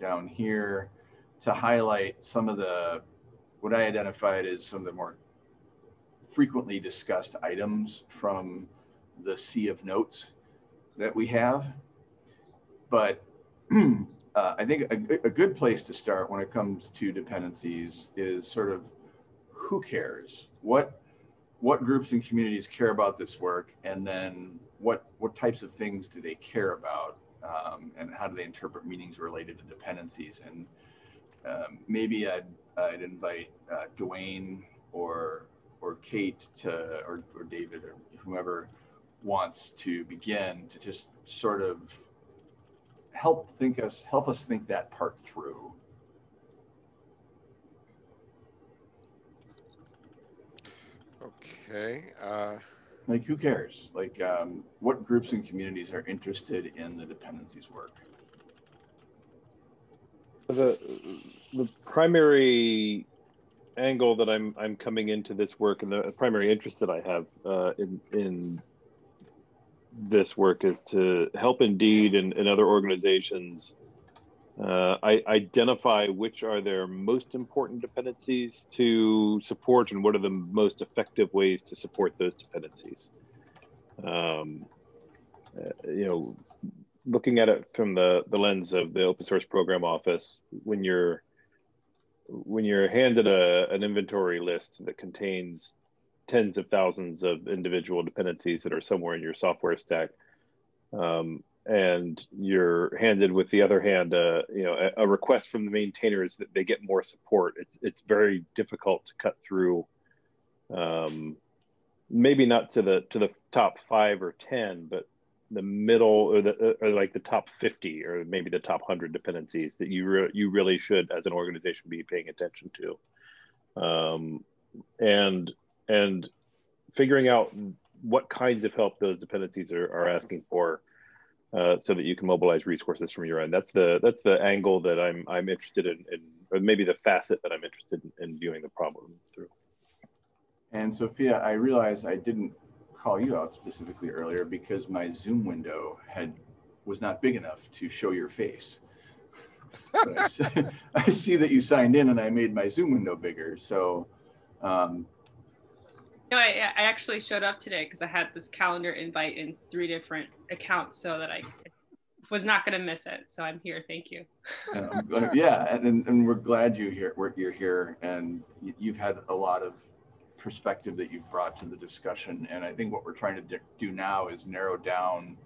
down here to highlight some of the, what I identified as some of the more frequently discussed items from the sea of notes that we have. But uh, I think a, a, good place to start when it comes to dependencies is sort of who cares? What what groups and communities care about this work, and then what what types of things do they care about, um, and how do they interpret meanings related to dependencies? And um, maybe I'd, I'd invite uh, Duane or or Kate to or, or David or whoever wants to begin to just sort of help think us help us think that part through. Okay. Uh... Like, who cares? Like, um, what groups and communities are interested in the dependencies work? The the primary angle that I'm I'm coming into this work and the primary interest that I have uh, in in this work is to help Indeed and, and other organizations uh, I identify which are their most important dependencies to support and what are the most effective ways to support those dependencies. Um, uh, you know, looking at it from the, the lens of the open source program office, when you're when you're handed a, an inventory list that contains tens of thousands of individual dependencies that are somewhere in your software stack, um, and you're handed with the other hand uh, you know a, a, request from the maintainers that they get more support. It's it's very difficult to cut through um, maybe not to the to the top five or ten but the middle or the or like the top 50 or maybe the top 100 dependencies that you re- you really should as an organization be paying attention to. Um, and and figuring out what kinds of help those dependencies are, are asking for uh, so that you can mobilize resources from your end. That's the that's the angle that I'm I'm interested in, in or maybe the facet that I'm interested in, in viewing the problem through. And Sophia, I realized I didn't call you out specifically earlier because my Zoom window had was not big enough to show your face. I, see, I, see, that you signed in and I made my Zoom window bigger. So um, no, I, I actually showed up today because I had this calendar invite in three different accounts so that I was not going to miss it. So I'm here. Thank you. um, yeah, and, and we're glad you here. You're here, and you've had a lot of perspective that you've brought to the discussion. And I think what we're trying to do now is narrow down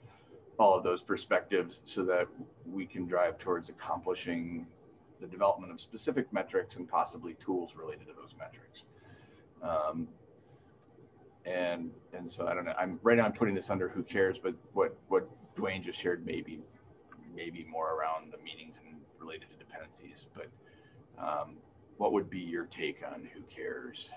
all of those perspectives so that we can drive towards accomplishing the development of specific metrics and possibly tools related to those metrics. Um, and and so I don't know. I'm right now. I'm putting this under who cares, but what what Duane just shared maybe maybe more around the meanings and related to dependencies. But um, what would be your take on who cares?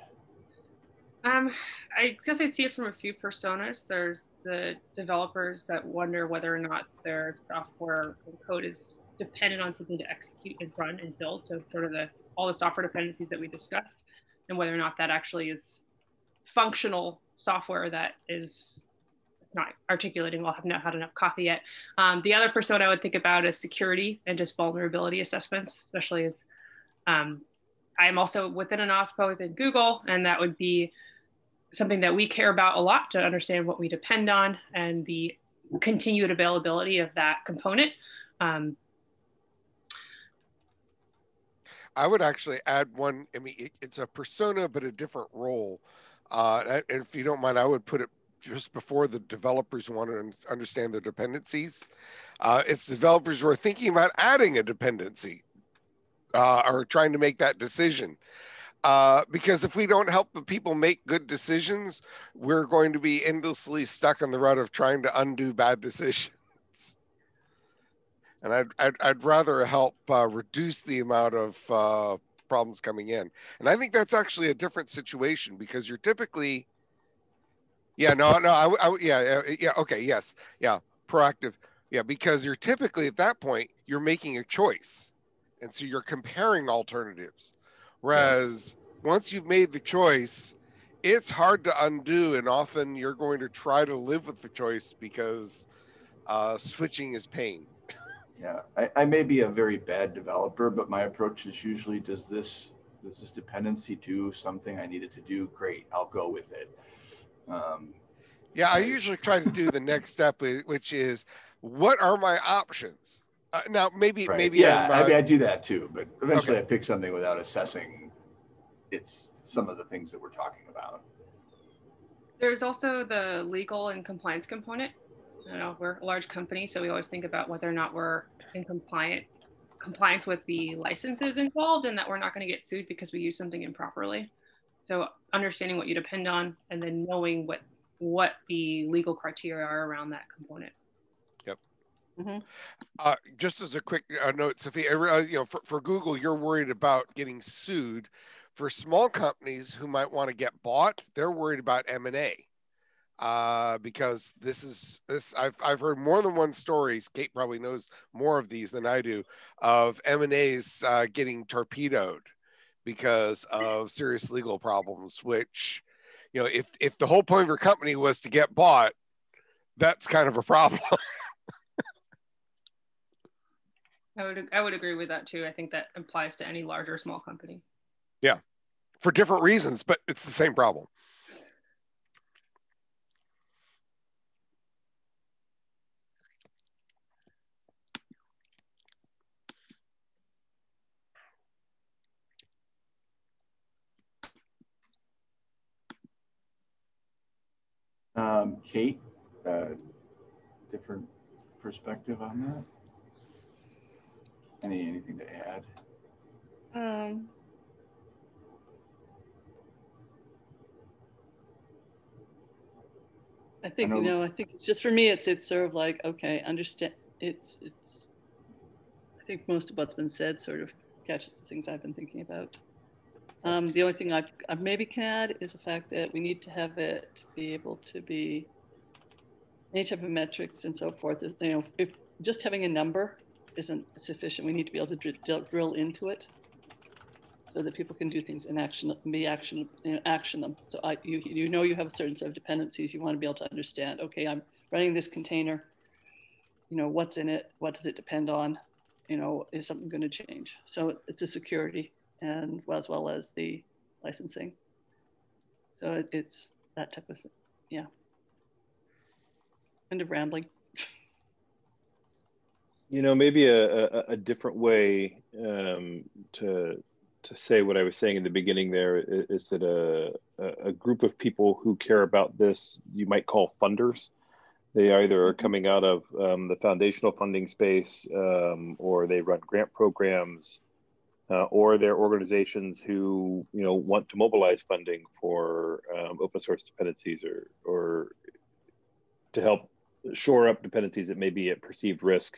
Um, I guess I see it from a few personas. There's the developers that wonder whether or not their software code is dependent on something to execute and run and build. So sort of the all the software dependencies that we discussed, and whether or not that actually is functional software that is not articulating well, have not had enough coffee yet. Um, the other persona I would think about is security and just vulnerability assessments, especially as um, I am also within an OSPO within Google, and that would be something that we care about a lot to understand what we depend on and the continued availability of that component. Um, I would actually add one. I mean, it, it's a persona, but a different role. Uh, if you don't mind, I would put it just before the developers want to understand their dependencies. Uh, it's developers who are thinking about adding a dependency uh, or trying to make that decision. Uh, because if we don't help the people make good decisions, we're going to be endlessly stuck on the rut of trying to undo bad decisions. And I'd, I'd, I'd rather help uh, reduce the amount of problems coming in. And I think that's actually a different situation because you're typically, yeah, no, no, I, I yeah, yeah, okay, yes, yeah, proactive, yeah, because you're typically at that point you're making a choice, and so you're comparing alternatives. Whereas once you've made the choice, it's hard to undo, and often you're going to try to live with the choice because uh, switching is pain. Yeah, I, I may be a very bad developer, but my approach is usually, does this, does this dependency do something I needed to do? Great, I'll go with it. Um, Yeah, I usually try to do the next step, which is what are my options? Uh, now, maybe, right. maybe Yeah, I'm, I uh, mean, I do that too, but eventually Okay. I pick something without assessing it's some of the things that we're talking about. There's also the legal and compliance component. You know, we're a large company, so we always think about whether or not we're in compliant compliance with the licenses involved and that we're not going to get sued because we use something improperly. So understanding what you depend on and then knowing what what the legal criteria are around that component. uh, just as a quick uh, note, Sophia, I realize, you know, for, for Google, you're worried about getting sued. For small companies who might want to get bought, they're worried about M and A, uh, because this is this. I've I've heard more than one stories. Kate probably knows more of these than I do of M and A's uh, getting torpedoed because of serious legal problems. Which, you know, if if the whole point of your company was to get bought, that's kind of a problem. I would I would agree with that too. I think that applies to any large or small company. Yeah, for different reasons, but it's the same problem. Um, Kate, uh, different perspective on that? Any, anything to add? Um, I think you know- know. I think just for me, it's it's sort of like okay, understand. It's it's. I think most of what's been said sort of catches the things I've been thinking about. Um, the only thing I, I maybe can add is the fact that we need to have it be able to be any type of metrics and so forth. You know, if just having a number isn't sufficient, we need to be able to drill, drill into it so that people can do things in action, be action, know, action them. So I, you, you know, you have a certain set of dependencies. You want to be able to understand. Okay, I'm running this container. You know, what's in it? What does it depend on? You know, is something going to change? So it's a security, and as well as the licensing. So it, it's that type of, yeah. End of rambling. You know, maybe a, a, a different way um, to to say what I was saying in the beginning there is, is that a, a a group of people who care about this you might call funders. They either are coming out of um, the foundational funding space, um, or they run grant programs, uh, or they're organizations who you know want to mobilize funding for um, open source dependencies or or to help shore up dependencies that may be at perceived risk.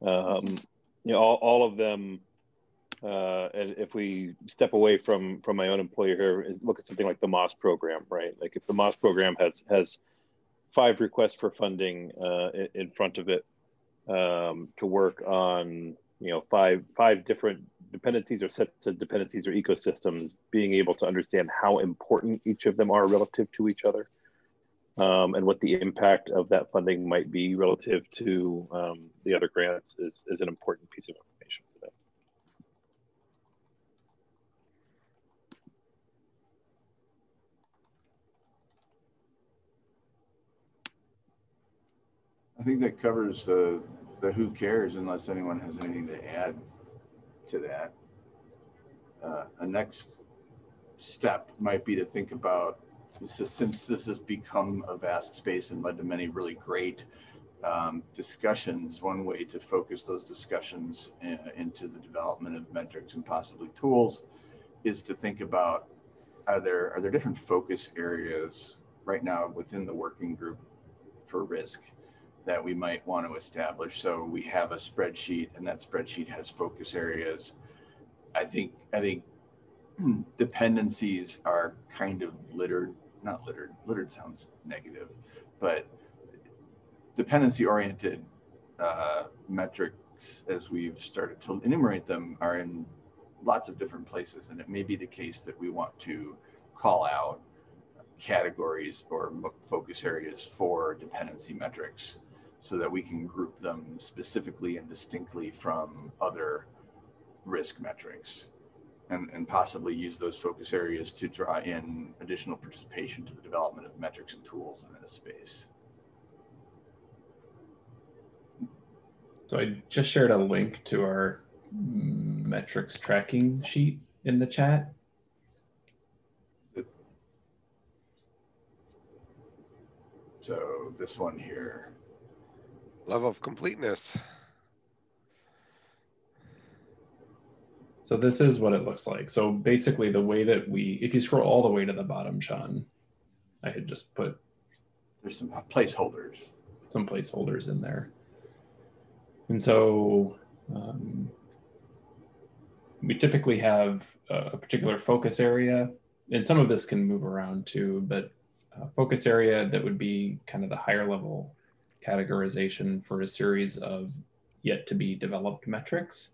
Um, you know all, all of them uh, and if we step away from from my own employer here is look at something like the MOSS program right? Like if the MOSS program has has five requests for funding uh, in, in front of it um, to work on you know five five different dependencies or sets of dependencies or ecosystems being able to understand how important each of them are relative to each other um, and what the impact of that funding might be relative to um, the other grants is, is an important piece of information for them. I think that covers the, the who cares unless anyone has anything to add to that. Uh, a next step might be to think about, since this has become a vast space and led to many really great um, discussions, one way to focus those discussions uh, into the development of metrics and possibly tools is to think about, are there, are there different focus areas right now within the working group for risk? That we might want to establish. So we have a spreadsheet and that spreadsheet has focus areas. I think, I think dependencies are kind of littered, not littered, littered sounds negative, but dependency oriented uh, metrics as we've started to enumerate them are in lots of different places. And it may be the case that we want to call out categories or focus areas for dependency metrics so that we can group them specifically and distinctly from other risk metrics and, and possibly use those focus areas to draw in additional participation to the development of metrics and tools in this space. So I just shared a link to our metrics tracking sheet in the chat. So this one here. Level of completeness. So this is what it looks like. So basically the way that we, if you scroll all the way to the bottom, Sean, I had just put. There's some placeholders. Some placeholders in there. And so um, we typically have a particular focus area, and some of this can move around too, but a focus area that would be kind of the higher level categorization for a series of yet to be developed metrics.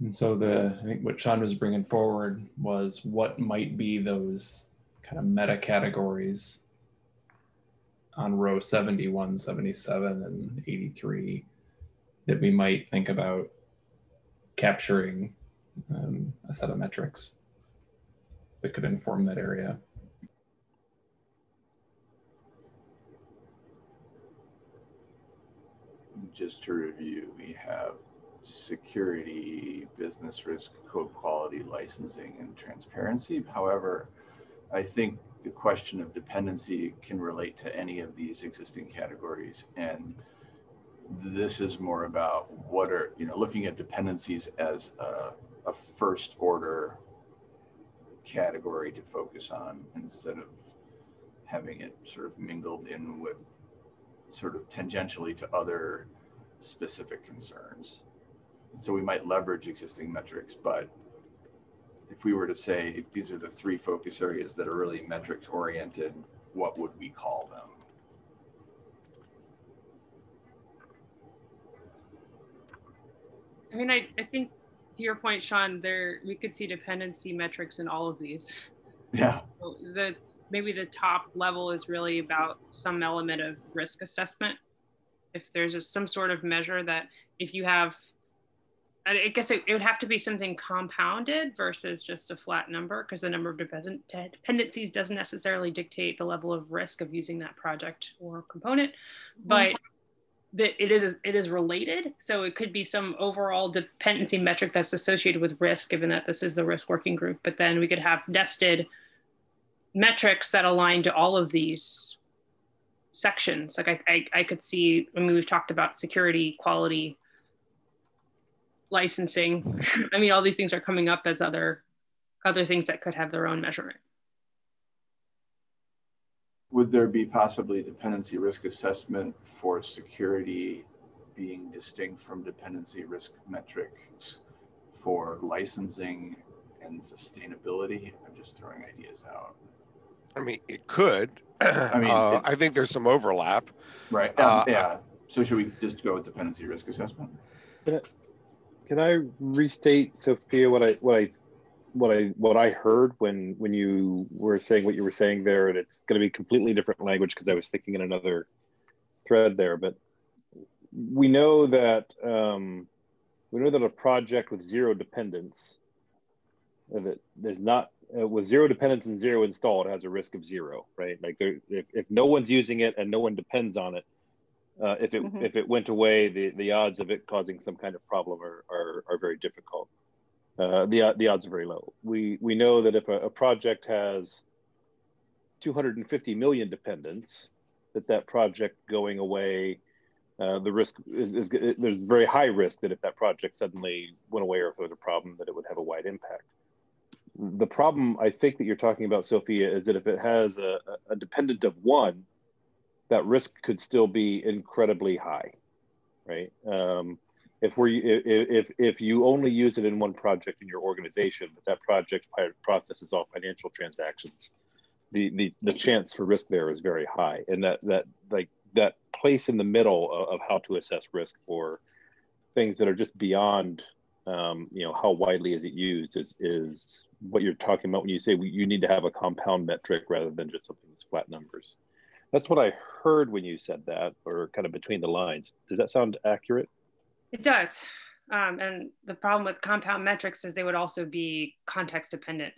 And so the I think what Sean was bringing forward was what might be those kind of meta categories on row 71, 77, and 83 that we might think about capturing um, a set of metrics that could inform that area. Just to review, we have security, business risk, code quality, licensing, and transparency. However, I think the question of dependency can relate to any of these existing categories. And this is more about what are, you know, looking at dependencies as a, a first order category to focus on instead of having it sort of mingled in with sort of tangentially to other specific concerns. So we might leverage existing metrics, but if we were to say these are the three focus areas that are really metrics oriented, what would we call them? I mean, I, I think to your point, Sean, there we could see dependency metrics in all of these. Yeah. So the maybe the top level is really about some element of risk assessment. If there's a, some sort of measure that if you have I guess it, it, would have to be something compounded versus just a flat number because the number of dependencies doesn't necessarily dictate the level of risk of using that project or component, mm-hmm. but that it is it is related. So it could be some overall dependency metric that's associated with risk, given that this is the risk working group. But then we could have nested metrics that align to all of these sections. Like I, I, I could see, I mean, we've talked about security, quality, licensing. I mean, all these things are coming up as other other things that could have their own measurement. Would there be possibly dependency risk assessment for security being distinct from dependency risk metrics for licensing and sustainability? I'm just throwing ideas out. I mean, it could. I mean, uh, it, I think there's some overlap. Right. Um, uh, yeah. So should we just go with dependency risk assessment? Can I restate, Sophia, what I what I what I what I heard when when you were saying what you were saying there, and it's going to be completely different language because I was thinking in another thread there. But we know that um, we know that a project with zero dependence uh, that there's not uh, with zero dependence and zero installed has a risk of zero, right? Like there, if, if no one's using it and no one depends on it, uh, if it mm-hmm. if it went away, the, the odds of it causing some kind of problem are are, are very difficult. Uh, the the odds are very low. We we know that if a, a project has 250 million dependents, that that project going away, uh, the risk is, is, is there's very high risk that if that project suddenly went away or if there was a problem, that it would have a wide impact. The problem I think that you're talking about, Sophia, is that if it has a, a dependent of one, that risk could still be incredibly high, right? Um, if we if if you only use it in one project in your organization, but that project processes all financial transactions, the the the chance for risk there is very high, and that that like that place in the middle of, of how to assess risk for things that are just beyond um, you know how widely is it used is is what you're talking about when you say you need to have a compound metric rather than just something that's flat numbers That's what I heard when you said that, or kind of between the lines. Does that sound accurate? It does. Um, and the problem with compound metrics is they would also be context dependent.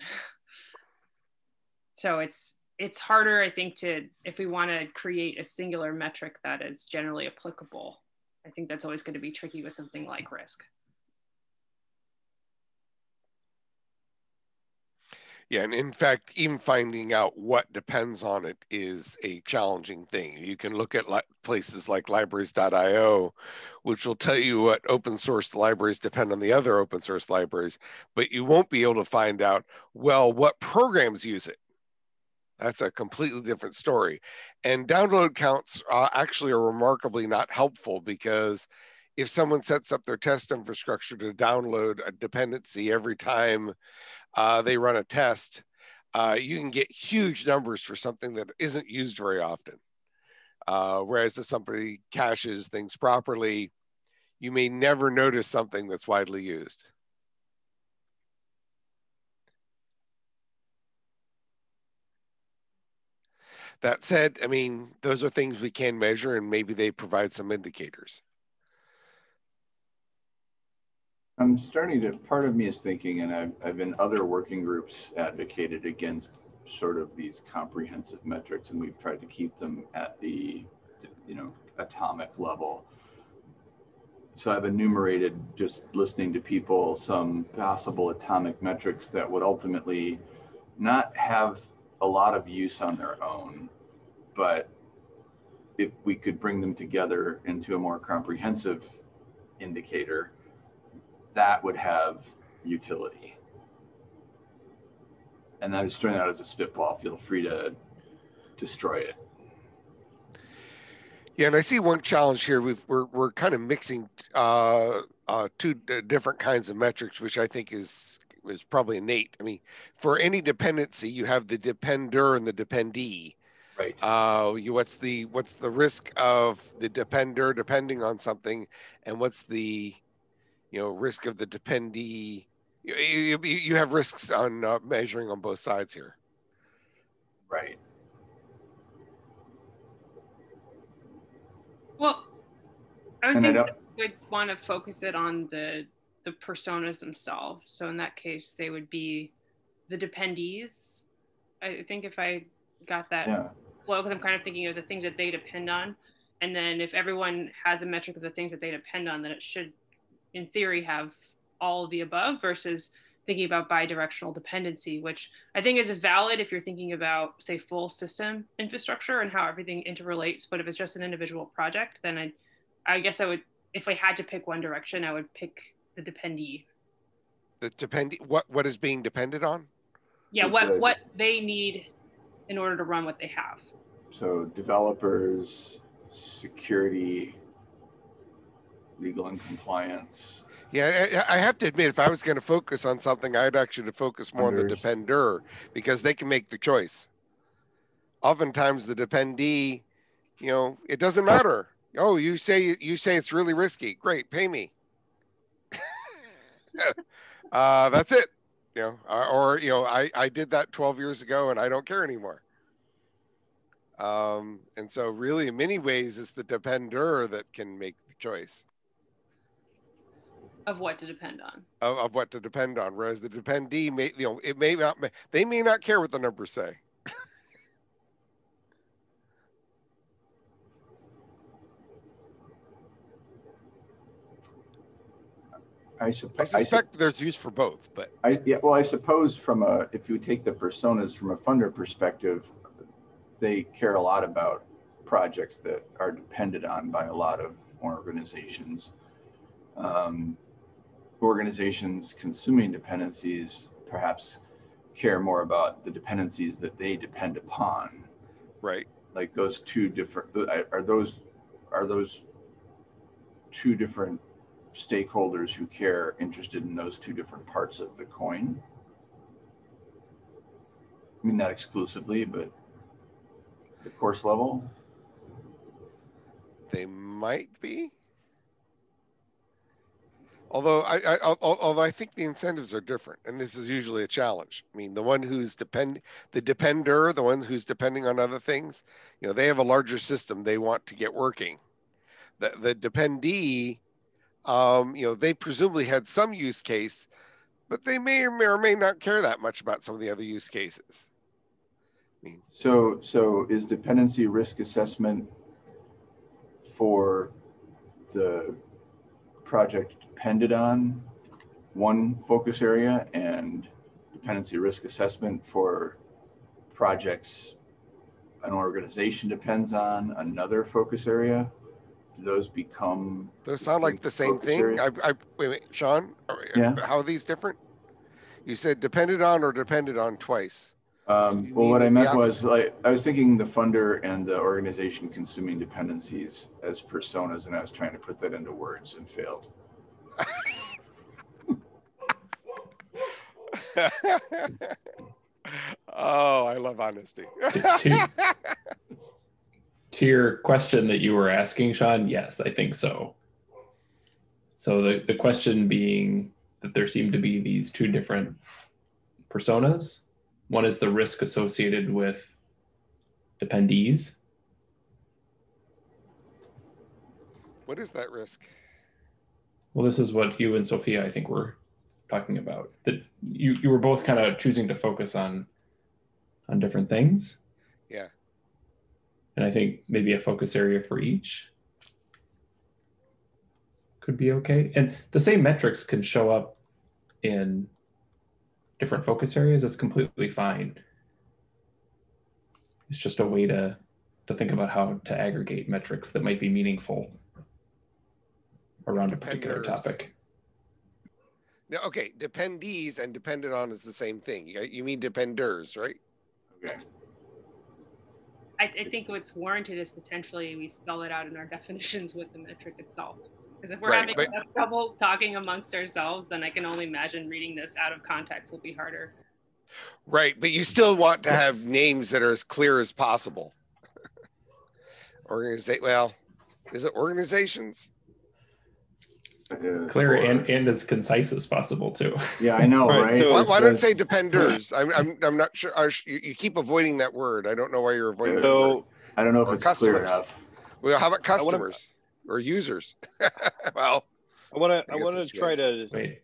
so it's it's harder, I think, to if we want to create a singular metric that is generally applicable. I think that's always going to be tricky with something like risk. Yeah, and in fact, even finding out what depends on it is a challenging thing. You can look at li places like libraries.io, which will tell you what open source libraries depend on the other open source libraries, but you won't be able to find out, well, what programs use it. That's a completely different story. And download counts uh, actually are remarkably not helpful because if someone sets up their test infrastructure to download a dependency every time uh, they run a test, uh, you can get huge numbers for something that isn't used very often. Uh, whereas if somebody caches things properly, you may never notice something that's widely used. That said, I mean, those are things we can measure and maybe they provide some indicators. I'm starting to, part of me is thinking, and I've, I've in other working groups advocated against sort of these comprehensive metrics, and we've tried to keep them at the, you know, atomic level. So I've enumerated, just listening to people, some possible atomic metrics that would ultimately not have a lot of use on their own, but if we could bring them together into a more comprehensive indicator, that would have utility. And I'm just throwing that as a spitball. Feel free to destroy it. Yeah, and I see one challenge here. We've, we're we're kind of mixing uh, uh, two different kinds of metrics, which I think is is probably innate. I mean, for any dependency, you have the depender and the dependee. Right. Uh, you, what's the what's the risk of the depender depending on something, and what's the you know risk of the dependee. You, you, you have risks on uh, measuring on both sides here. Right. Well i would and think we'd want to focus it on the the personas themselves. So in that case they would be the dependees. I think if i got that yeah. well because i'm kind of thinking of the things that they depend on. And then if everyone has a metric of the things that they depend on then it should in theory have all of the above versus thinking about bidirectional dependency, which I think is valid if you're thinking about, say, full system infrastructure and how everything interrelates. But if it's just an individual project, then I, I guess I would, if I had to pick one direction, I would pick the dependee. The dependee, what what is being depended on? Yeah, what what they need in order to run what they have. So developers, security, legal and compliance. Yeah, I have to admit, if I was going to focus on something, I'd actually focus more Unders. on the depender because they can make the choice. Oftentimes, the dependee, you know, it doesn't matter. Oh, you say you say it's really risky. Great, pay me. uh, that's it. You know, or, or you know, I I did that 12 years ago, and I don't care anymore. Um, and so, really, in many ways, it's the depender that can make the choice of what to depend on. Of, of what to depend on. Whereas the dependee may, you know, it may not, they may not care what the numbers say. I, supp- I suspect I su- there's use for both, but I yeah. Well, I suppose from a if you take the personas from a funder perspective, they care a lot about projects that are depended on by a lot of organizations. Um, organizations consuming dependencies perhaps care more about the dependencies that they depend upon. Right. Like those two different are those are those two different stakeholders who care interested in those two different parts of the coin. I mean not exclusively, but the course level. They might be. Although I, I al- al- although I think the incentives are different, and this is usually a challenge. I mean, the one who's depend the depender, the one who's depending on other things, you know, they have a larger system they want to get working. The the dependee, um, you know, they presumably had some use case, but they may or may or may not care that much about some of the other use cases. I mean, So, so is dependency risk assessment for the project depended on one focus area and dependency risk assessment for projects an organization depends on another focus area? Do those become? Those sound like the same thing. I, I wait, wait, Sean, are- Yeah. how are these different? You said depended on or depended on twice. Um, well, what I meant apps? was like, I was thinking the funder and the organization consuming dependencies as personas, and I was trying to put that into words and failed. oh, I love honesty. to- to your question that you were asking, Sean, yes, I think so. So the, the question being that there seem to be these two different personas. One is the risk associated with dependees. what is that risk? Well, this is what you and Sophia, I think, were talking about. That you, you were both kind of choosing to focus on on different things. Yeah. And I think maybe a focus area for each could be okay. And the same metrics can show up in different focus areas. That's completely fine. It's just a way to to think about how to aggregate metrics that might be meaningful around a particular topic. No, okay, dependees and dependent on is the same thing. You, you mean dependers, right? Okay. I, I think what's warranted is potentially we spell it out in our definitions with the metric itself. Because if we're Right, having but- enough trouble talking amongst ourselves, then I can only imagine reading this out of context will be harder. Right, but you still want to have names that are as clear as possible. Organization, well, is it organizations? Clear and, and as concise as possible too. Yeah, I know, Right, right? so- Why, why don't say dependers? I'm, I'm, I'm not sure. I sh- You, you keep avoiding that word. I don't know why you're avoiding that word. So I don't know if or it's clear customers. enough. Well, how about wanna- customers or users? well, I want to I I want to try to Wait,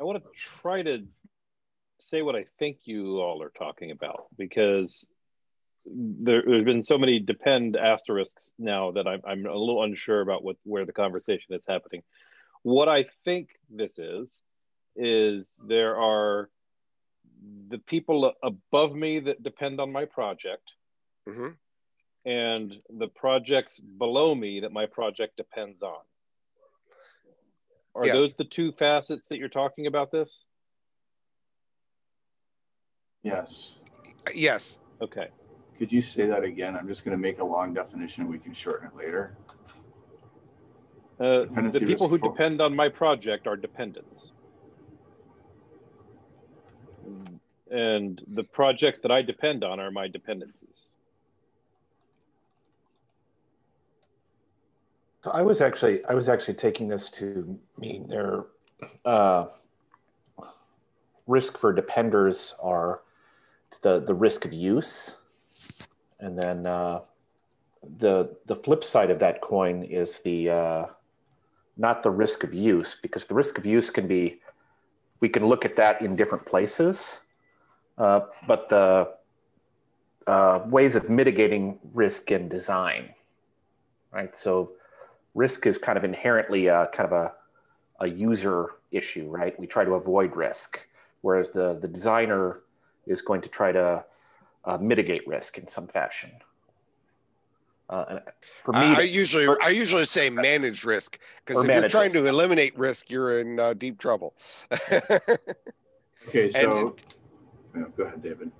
I want to try to say what I think you all are talking about because there, there's been so many depend asterisks now that I'm, I'm a little unsure about what where the conversation is happening. What I think this is is there are the people above me that depend on my project hmm and the projects below me that my project depends on. Are Yes. those the two facets that you're talking about this? Yes. yes. Okay. Could you say that again? I'm just going to make a long definition. We can shorten it later. Uh, the people who depend on my project are dependents. And the projects that I depend on are my dependencies. So I was actually I was actually taking this to mean their uh, risk for dependers are the the risk of use, and then uh, the the flip side of that coin is the uh, not the risk of use because the risk of use can be we can look at that in different places, uh, but the uh, ways of mitigating risk in design, right? So risk is kind of inherently a kind of a, a user issue, right? We try to avoid risk, whereas the, the designer is going to try to uh, mitigate risk in some fashion. Uh, for me, I, I usually or- I usually say manage risk because if you're trying risk. to eliminate risk, you're in uh, deep trouble. Okay, so And- Yeah, go ahead, David.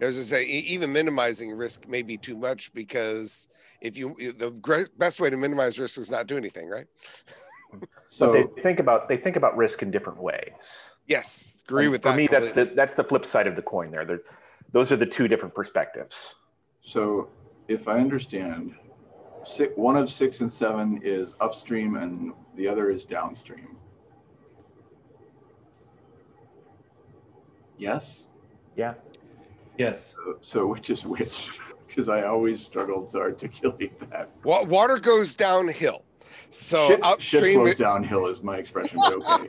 As I say, even minimizing risk may be too much because if you the great, best way to minimize risk is not do anything, right? so but they think about they think about risk in different ways. Yes, agree and with for that. For me, completely. that's the that's the flip side of the coin. There, They're, those are the two different perspectives. So, if I understand, six, one of six and seven is upstream, and the other is downstream. Yes. Yeah. Yes. So, so which is which? Because I always struggled to articulate that. Wa- water goes downhill. So shit, shit upstream, flows it- downhill is my expression, but okay.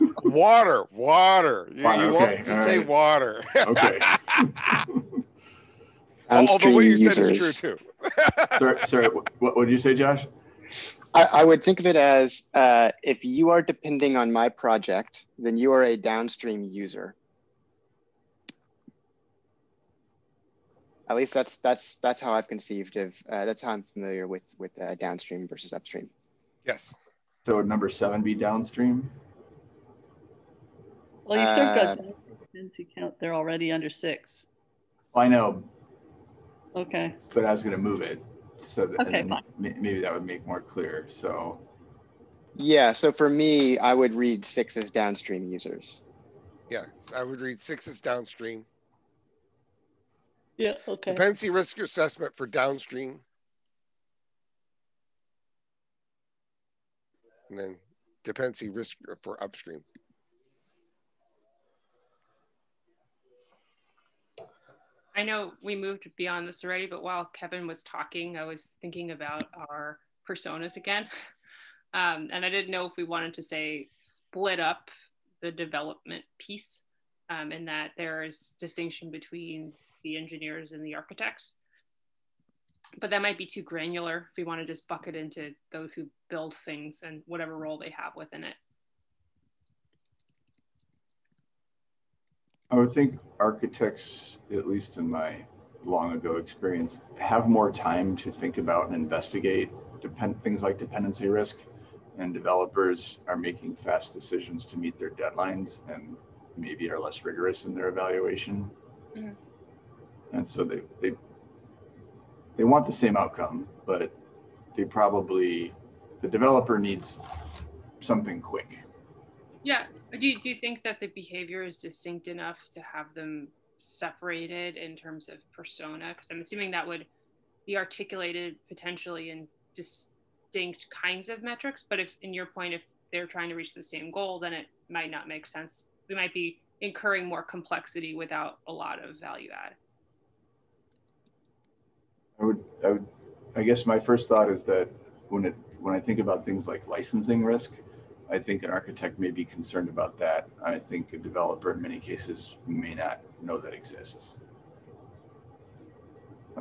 water, water. You, Water, you okay, want to all say right. water. Okay. Although what you Downstream said is true too. sorry, sorry. What, what did you say, Josh? I, I would think of it as uh, if you are depending on my project, then you are a downstream user. At least that's that's that's how I've conceived of. Uh, that's how I'm familiar with with uh, downstream versus upstream. Yes. So would number seven be downstream? Well, you sort of Uh, got dependency count. They're already under six. I know, Okay. but I was going to move it so that Okay, fine. may- maybe that would make more clear. So Yeah. So for me, I would read six as downstream users. Yeah. So I would read six as downstream. Yeah. Okay. Dependency risk assessment for downstream. And then dependency risk for upstream. I know we moved beyond this already, but while Kevin was talking, I was thinking about our personas again. Um, and I didn't know if we wanted to say split up the development piece um, and that there is distinction between the engineers and the architects. But that might be too granular if we want to just bucket into those who build things and whatever role they have within it. I would think architects, at least in my long ago experience, have more time to think about and investigate depend, things like dependency risk. And developers are making fast decisions to meet their deadlines and maybe are less rigorous in their evaluation. Mhm. And so they, they, they want the same outcome, but they probably, the developer needs something quick. Yeah. Do you, do you think that the behavior is distinct enough to have them separated in terms of persona? Because I'm assuming that would be articulated potentially in distinct kinds of metrics. But if, in your point, if they're trying to reach the same goal, then it might not make sense. We might be incurring more complexity without a lot of value add. I would, I guess my first thought is that when it, when I think about things like licensing risk, I think an architect may be concerned about that. I think a developer in many cases may not know that exists.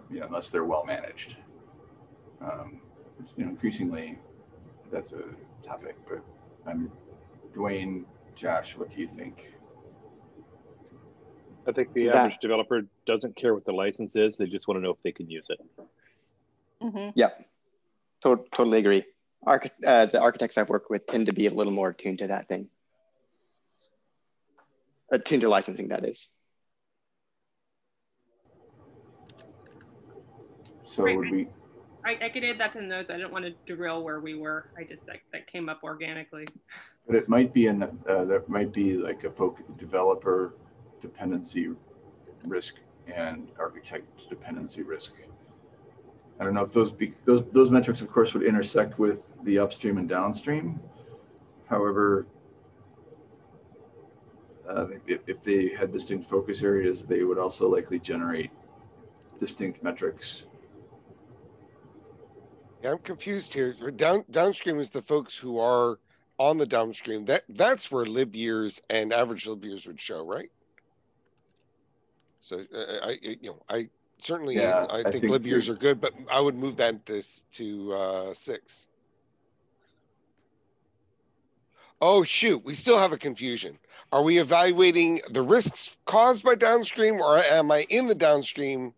You know, unless they're well managed. Um, you know, increasingly, that's a topic, but I'm, Duane, Josh, what do you think? I think the That- average developer doesn't care what the license is. They just want to know if they can use it. Hmm Yep. To- totally agree. Archi- uh, the architects I've worked with tend to be a little more attuned to that thing. Attuned to licensing, that is. So Right, would we, I, I could add that to the notes. I didn't want to derail where we were. I just, that, that came up organically. But it might be in, the- uh, there might be like a folk developer dependency risk and architect dependency risk. I don't know if those be, those, those metrics of course would intersect with the upstream and downstream. However, uh, if, if they had distinct focus areas, they would also likely generate distinct metrics. Yeah, I'm confused here. Down downstream is the folks who are on the downstream. That that's where libyears and average libyears would show, right? So uh, I, I- you know, I certainly Yeah, I, I think, think libyears you're- good, but I would move that to to uh, six. Oh shoot, we still have a confusion. Are we evaluating the risks caused by downstream, or am I in the downstream?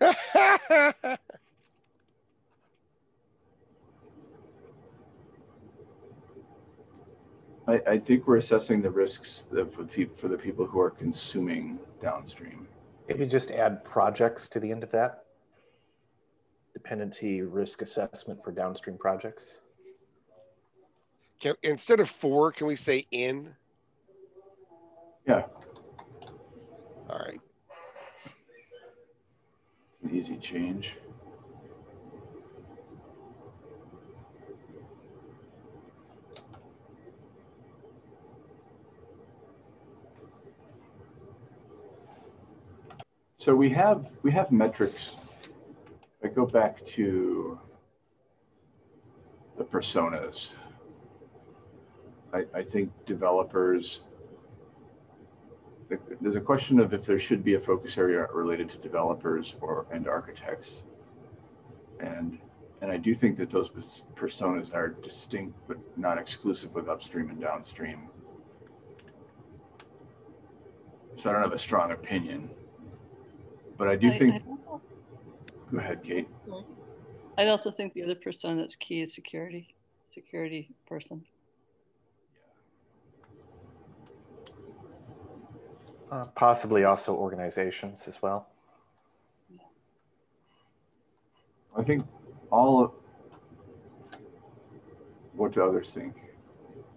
I, I think we're assessing the risks for the people who are consuming downstream. Maybe just add projects to the end of that. Dependency risk assessment for downstream projects. Can, instead of four, can we say in? Yeah, All right. an easy change. So we have we have metrics. I go back to the personas. I, I think developers there's a question of if there should be a focus area related to developers or and architects. And and I do think that those personas are distinct but not exclusive with upstream and downstream. So I don't have a strong opinion. But I do I, think I also, Go ahead, Kate. I also think the other persona that's key is security. Security person. Uh, possibly also organizations as well. I think all of what do others think?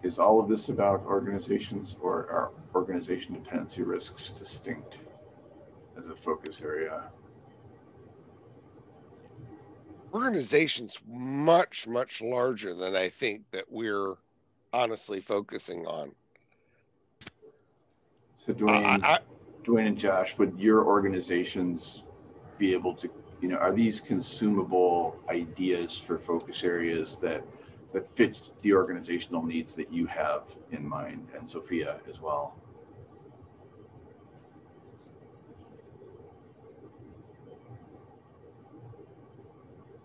Is all of this about organizations or are organization dependency risks distinct as a focus area? Organization's much, much larger than I think that we're honestly focusing on. So Duane, I, I, Duane and Josh, would your organizations be able to, you know, are these consumable ideas for focus areas that that fit the organizational needs that you have in mind and Sophia as well?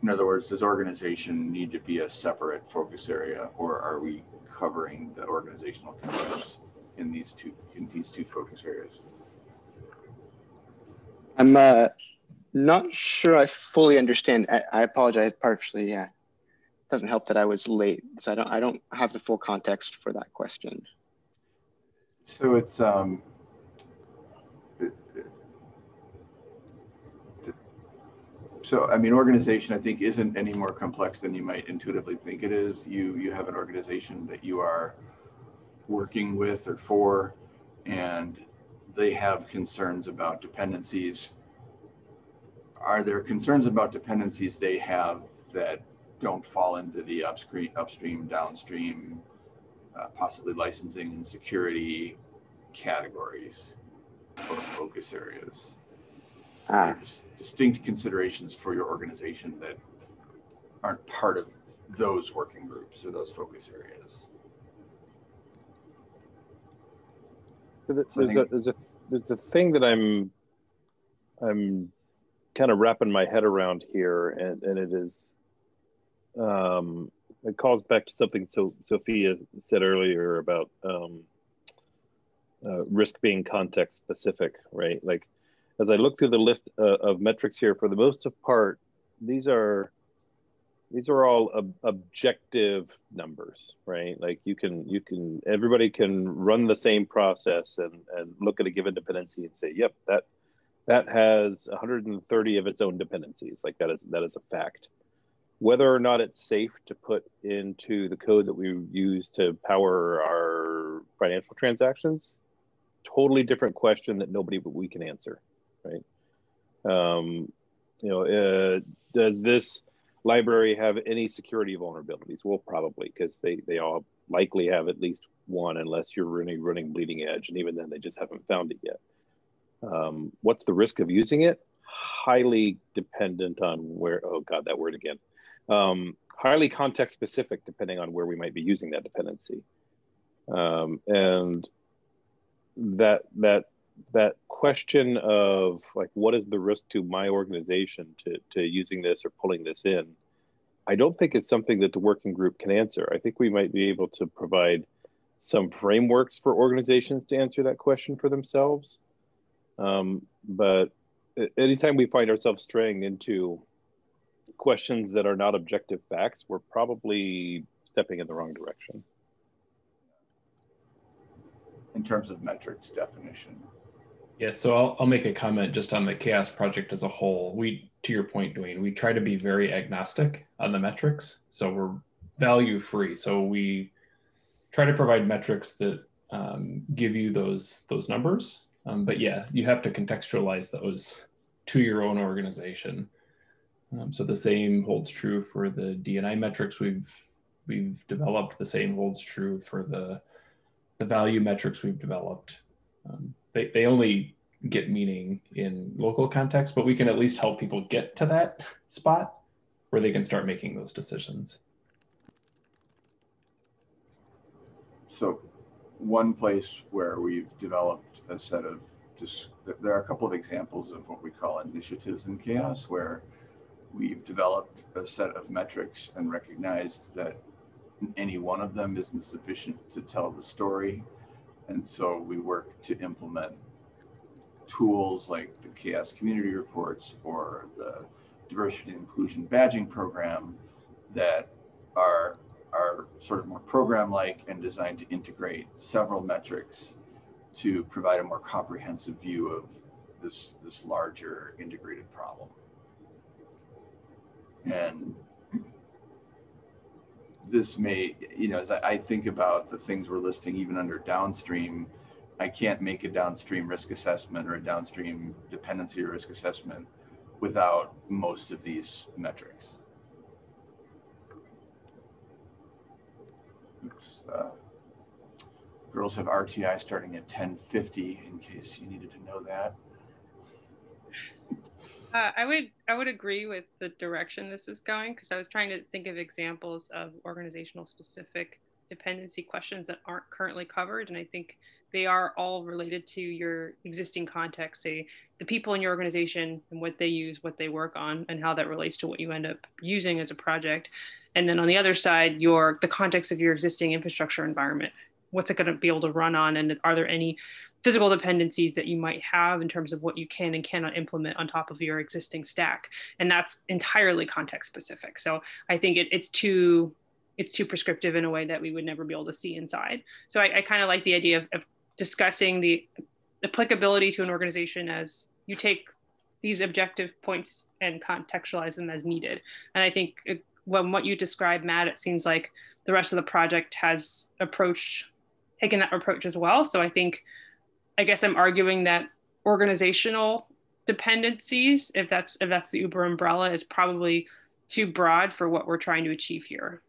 In other words, does organization need to be a separate focus area or are we covering the organizational concerns? in these two in these two focus areas? I'm uh, not sure I fully understand. I, I apologize partially. Yeah, it doesn't help that I was late, so I don't I don't have the full context for that question. So it's um. So I mean, organization I think isn't any more complex than you might intuitively think it is. You you have an organization that you are working with or for, and they have concerns about dependencies. Are there concerns about dependencies they have that don't fall into the upstream, upstream, downstream, uh, possibly licensing and security categories or focus areas? Ah. distinct considerations for your organization that aren't part of those working groups or those focus areas. there's, a, there's a there's a thing that I'm I'm kind of wrapping my head around here, and and it is um, it calls back to something so Sophia said earlier about um, uh, risk being context specific, right? Like as I look through the list uh, of metrics here, for the most part, these are these are all ob- objective numbers right? Like you can you can everybody can run the same process and and look at a given dependency and say yep that that has 130 of its own dependencies. Like that is that is a fact. Whether or not it's safe to put into the code that we use to power our financial transactions totally different question that nobody but we can answer right um, you know uh, does this library have any security vulnerabilities? Well, probably because they they all likely have at least one, unless you're running running bleeding edge, and even then they just haven't found it yet. Um, what's the risk of using it? Highly dependent on where. Oh God, that word again. Um, highly context specific, depending on where we might be using that dependency, um, and that that that question of like what is the risk to my organization to, to using this or pulling this in? I don't think it's something that the working group can answer. I think we might be able to provide some frameworks for organizations to answer that question for themselves. Um, but anytime we find ourselves straying into questions that are not objective facts we're probably stepping in the wrong direction. In terms of metrics definition yeah, so I'll, I'll make a comment just on the CHAOSS project as a whole. We, to your point, Duane, we try to be very agnostic on the metrics. So we're value free. So we try to provide metrics that um, give you those those numbers. Um, but yeah, you have to contextualize those to your own organization. Um, so the same holds true for the DNI metrics we've we've developed. The same holds true for the the value metrics we've developed. Um, they, they only get meaning in local context, but we can at least help people get to that spot where they can start making those decisions. So one place where we've developed a set of just there are a couple of examples of what we call initiatives in CHAOSS where we've developed a set of metrics and recognized that any one of them isn't sufficient to tell the story. And so we work to implement tools like the CHAOSS community reports or the diversity and inclusion badging program that are are sort of more program-like and designed to integrate several metrics to provide a more comprehensive view of this this larger integrated problem. And this may, you know, as I, I think about the things we're listing, even under downstream, I can't make a downstream risk assessment or a downstream dependency risk assessment without most of these metrics. Oops, uh, girls have RTI starting at 1050 in case you needed to know that. Uh, I would I would agree with the direction this is going because I was trying to think of examples of organizational specific dependency questions that aren't currently covered, and I think they are all related to your existing context, say the people in your organization and what they use, what they work on, and how that relates to what you end up using as a project. And then on the other side, your the context of your existing infrastructure environment. What's it going to be able to run on, and are there any physical dependencies that you might have in terms of what you can and cannot implement on top of your existing stack? And that's entirely context specific. So I think it, it's too it's too prescriptive in a way that we would never be able to see inside. So I, I kind of like the idea of, of discussing the applicability to an organization as you take these objective points and contextualize them as needed. And I think it, when what you described, Matt, it seems like the rest of the project has approached taken that approach as well. So I think, I guess I'm arguing that organizational dependencies, if that's if that's the Uber umbrella, is probably too broad for what we're trying to achieve here.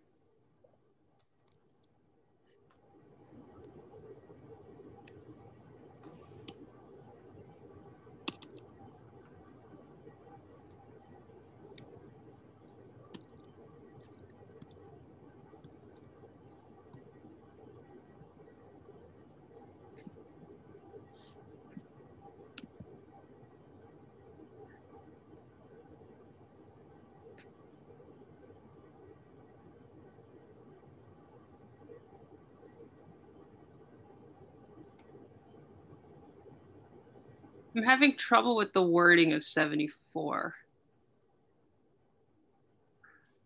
I'm having trouble with the wording of 74.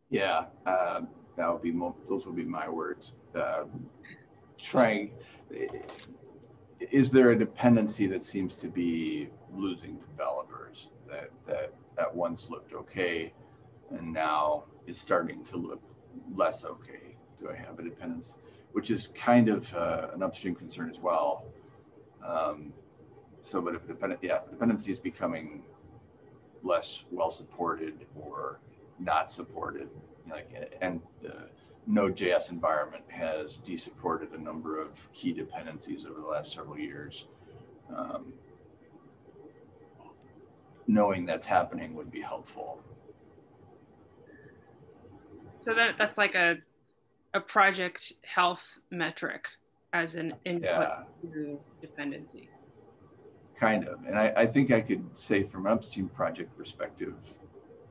Yeah, uh, that would be those would be my words. Uh, trying, is there a dependency that seems to be losing developers that that that once looked okay, and now is starting to look less okay? Do I have a dependence, which is kind of uh, an upstream concern as well. Um, so, but if dependent, yeah, if dependency is becoming less well supported or not supported, like, and the Node.js environment has desupported a number of key dependencies over the last several years. Um, knowing that's happening would be helpful. So that that's like a a project health metric as an input yeah. to dependency kind of. And I, I think I could say from an upstream project perspective,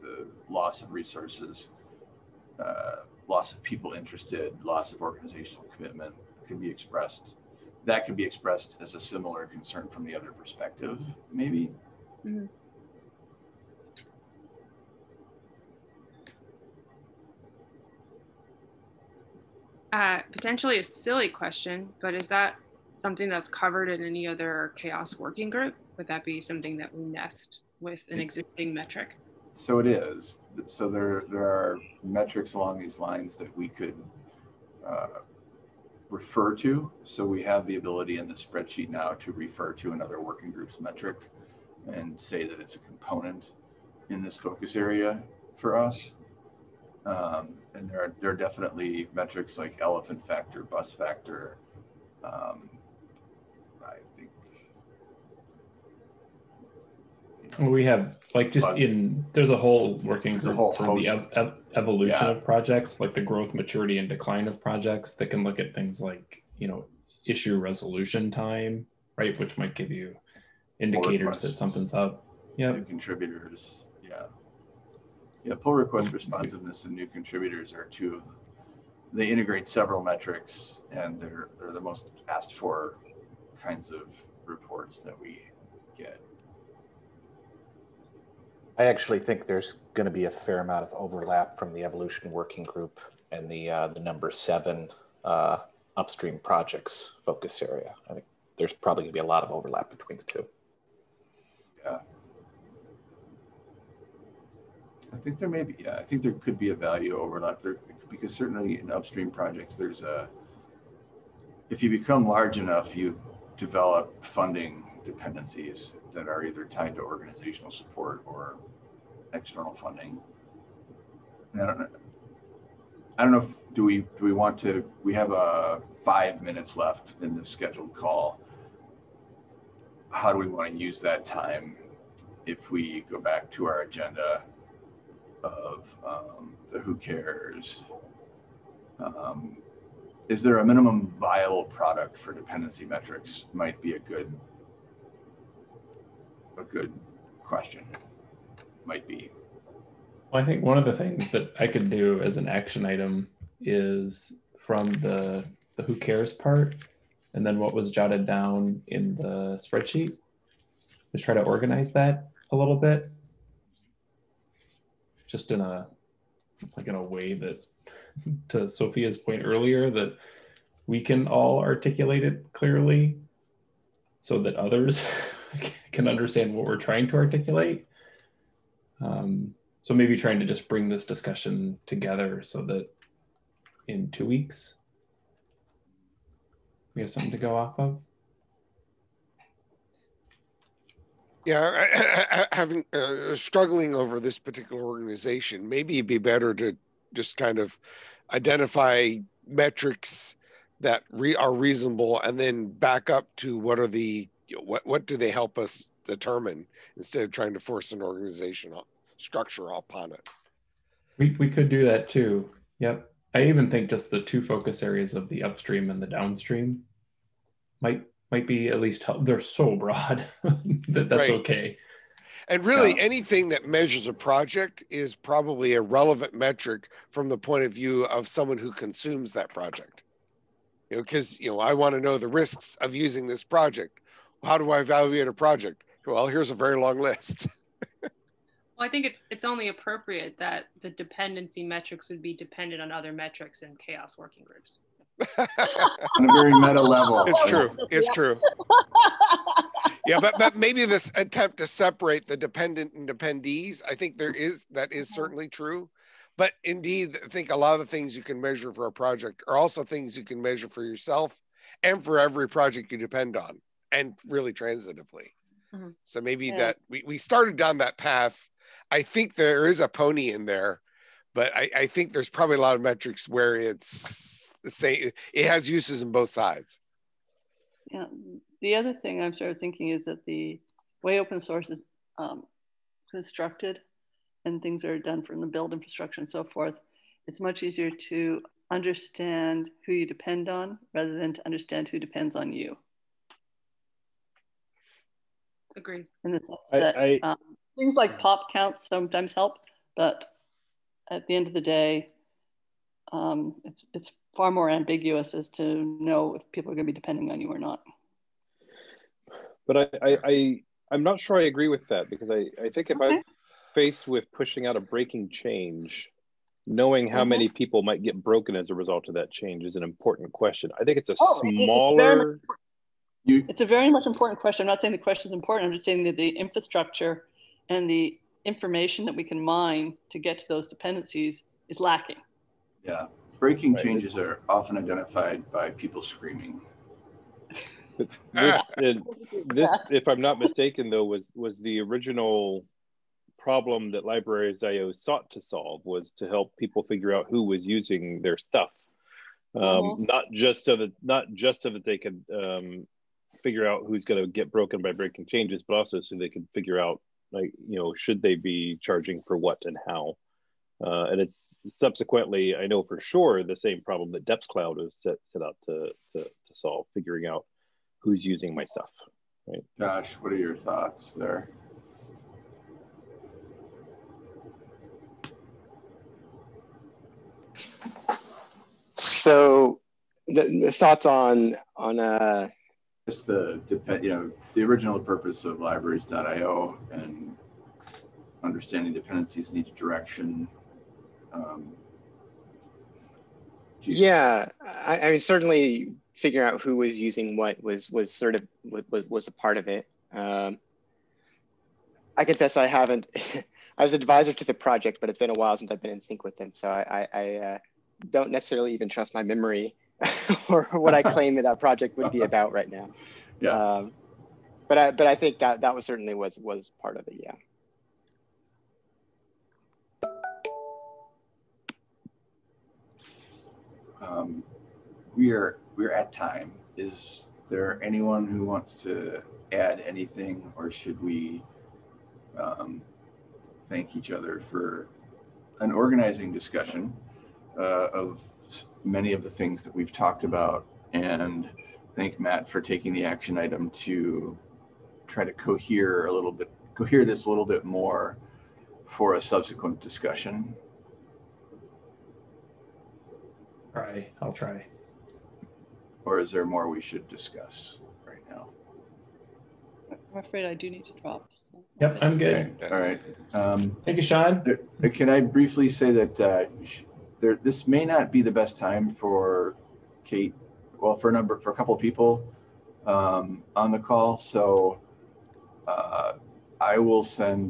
the loss of resources, uh, loss of people interested, loss of organizational commitment could be expressed. That could be expressed as a similar concern from the other perspective, maybe. Mm-hmm. Uh, potentially a silly question, but is that something that's covered in any other CHAOSS working group? Would that be something that we nest with an existing metric? So it is. So there, there are metrics along these lines that we could uh, refer to. So we have the ability in the spreadsheet now to refer to another working group's metric and say that it's a component in this focus area for us. Um, and there are, there are definitely metrics like elephant factor, bus factor, um, Well, we have like just But- in there's a whole working group whole for the ev- ev- evolution Yeah. of projects, like the growth, maturity, and decline of projects that can look at things like you know issue resolution time, right, which might give you indicators that something's up. Yeah. New contributors, yeah. Yeah, pull request responsiveness and new contributors are two of, they integrate several metrics and they're, they're the most asked for kinds of reports that we get. I actually think there's going to be a fair amount of overlap from the evolution working group and the uh, the number seven uh, upstream projects focus area. I think there's probably going to be a lot of overlap between the two. Yeah. I think there may be, yeah, I think there could be a value overlap there because certainly in upstream projects, there's a, if you become large enough, you develop funding dependencies that are either tied to organizational support or external funding. I don't know. I don't know if, do we, do we want to, we have a five minutes left in this scheduled call. How do we want to use that time if we go back to our agenda of um, the who cares? Um, is there a minimum viable product for dependency metrics? Might be a good a good question. Might be. Well, I think one of the things that I could do as an action item is from the the who cares part, and then what was jotted down in the spreadsheet. Just try to organize that a little bit, just in a like in a way that, to Sophia's point earlier, that we can all articulate it clearly, so that others can understand what we're trying to articulate. Um, so maybe trying to just bring this discussion together so that in two weeks we have something to go off of. Yeah, having uh, struggling over this particular organization, maybe it'd be better to just kind of identify metrics that re- are reasonable, and then back up to what are the what what do they help us determine instead of trying to force an organizational structure upon it. We, we could do that too. Yep. I even think just the two focus areas of the upstream and the downstream might might be at least help. They're so broad that that's Right. okay. And really, Yeah. anything that measures a project is probably a relevant metric from the point of view of someone who consumes that project. You know, because you know, I want to know the risks of using this project. How do I evaluate a project? Well, here's a very long list. Well, I think it's it's only appropriate that the dependency metrics would be dependent on other metrics in CHAOSS working groups. On a very meta level. it's true. It's true. Yeah, but but maybe this attempt to separate the dependent and dependees, I think there is that is certainly true. But indeed, I think a lot of the things you can measure for a project are also things you can measure for yourself and for every project you depend on, and really transitively. Mhm. So maybe Yeah. that we, we started down that path. I think there is a pony in there, but I, I think there's probably a lot of metrics where it's the same. It has uses in both sides. Yeah. The other thing I'm sort of thinking is that the way open source is um, constructed and things are done from the build infrastructure and so forth, it's much easier to understand who you depend on rather than to understand who depends on you. Agreed. In the sense I- that I- um, things like pop counts sometimes help, but at the end of the day, um, it's it's far more ambiguous as to know if people are going to be depending on you or not. but I, I, I I'm not sure I agree with that because I, I think if Okay. I'm faced with pushing out a breaking change, knowing how Mhm. many people might get broken as a result of that change is an important question. I think it's a Oh, it- it's smaller. You, It's a very much important question. I'm not saying the question is important. I'm just saying that the infrastructure and the information that we can mine to get to those dependencies is lacking. yeah, breaking Right. changes are often identified by people screaming. This, and this, if I'm not mistaken, though, was was the original problem that Libraries.io sought to solve was to help people figure out who was using their stuff, um, Mhm. not just so that not just so that they could um, figure out who's going to get broken by breaking changes, but also so they can figure out Like, you know, should they be charging for what and how? Uh, and it's subsequently, I know for sure the same problem that deps.cloud was set, set out to, to, to solve, figuring out who's using my stuff, right? Josh, what are your thoughts there? So the, the thoughts on on uh Just the depend, you know, the original purpose of libraries.io and understanding dependencies in each direction. Um, yeah I, I mean certainly figuring out who was using what was was sort of was was a part of it um i confess i haven't i was advisor to the project but it's been a while since i've been in sync with them so i i, I uh, don't necessarily even trust my memory or what i claim that that project would be about right now Yeah. um but i but i think that that was certainly was was part of it yeah um, we are we're at time. Is there anyone who wants to add anything, or should we um, thank each other for an organizing discussion uh, of many of the things that we've talked about, and thank Matt for taking the action item to try to cohere a little bit, cohere this a little bit more for a subsequent discussion. Try. I'll try. Or is there more we should discuss right now? I'm afraid I do need to drop. So. Yep, I'm good. Okay, All right. Um, Thank you, Sean. Can I briefly say that uh, sh- there, this may not be the best time for Kate, well, for a number, for a couple people um, on the call. So uh, I will send